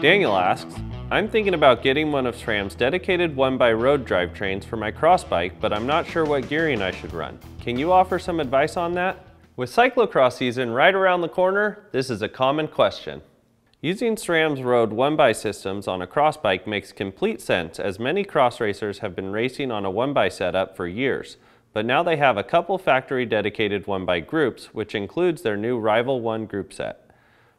Daniel asks, I'm thinking about getting one of SRAM's dedicated one-by-road drivetrains for my cross bike, but I'm not sure what gearing I should run. Can you offer some advice on that? With cyclocross season right around the corner, this is a common question. Using SRAM's Road 1x systems on a cross bike makes complete sense as many cross racers have been racing on a 1x setup for years, but now they have a couple factory dedicated 1x groups, which includes their new Rival 1 group set.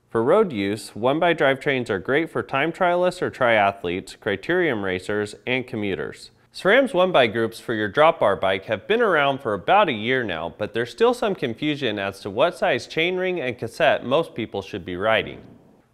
For road use, 1x drivetrains are great for time trialists or triathletes, criterium racers, and commuters. SRAM's 1x groups for your drop bar bike have been around for about a year now, but there's still some confusion as to what size chainring and cassette most people should be riding.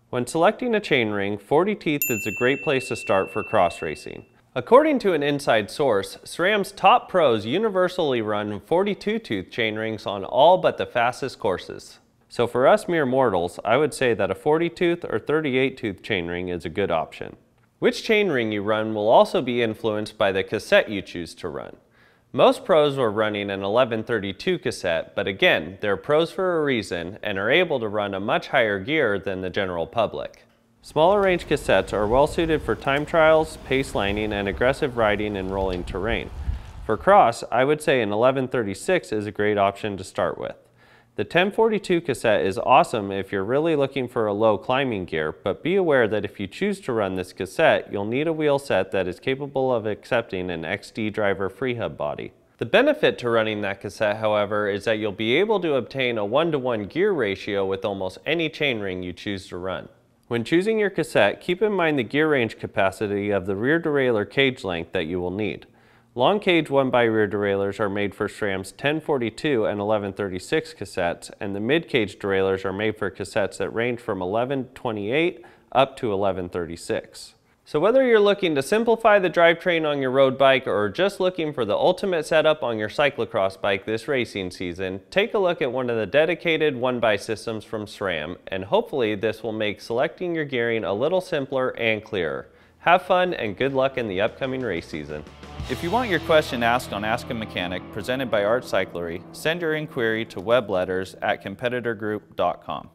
When selecting a chainring, 40 teeth is a great place to start for cross racing. According to an inside source, SRAM's top pros universally run 42 tooth chainrings on all but the fastest courses. So for us mere mortals, I would say that a 40 tooth or 38 tooth chainring is a good option. Which chainring you run will also be influenced by the cassette you choose to run. Most pros were running an 1132 cassette, but again, they're pros for a reason and are able to run a much higher gear than the general public. Smaller range cassettes are well suited for time trials, pace lining, and aggressive riding in rolling terrain. For cross, I would say an 1136 is a great option to start with. The 1042 cassette is awesome if you're really looking for a low climbing gear, but be aware that if you choose to run this cassette, you'll need a wheel set that is capable of accepting an XD driver freehub body. The benefit to running that cassette, however, is that you'll be able to obtain a one-to-one -one gear ratio with almost any chainring you choose to run. When choosing your cassette, keep in mind the gear range capacity of the rear derailleur cage length that you will need. Long cage 1 by rear derailleurs are made for SRAM's 1042 and 1136 cassettes, and the mid cage derailleurs are made for cassettes that range from 1128 up to 1136. So whether you're looking to simplify the drivetrain on your road bike or just looking for the ultimate setup on your cyclocross bike this racing season, take a look at one of the dedicated 1x systems from SRAM, and hopefully this will make selecting your gearing a little simpler and clearer. Have fun and good luck in the upcoming race season. If you want your question asked on Ask a Mechanic presented by Art Cyclery, send your inquiry to webletters at competitorgroup.com.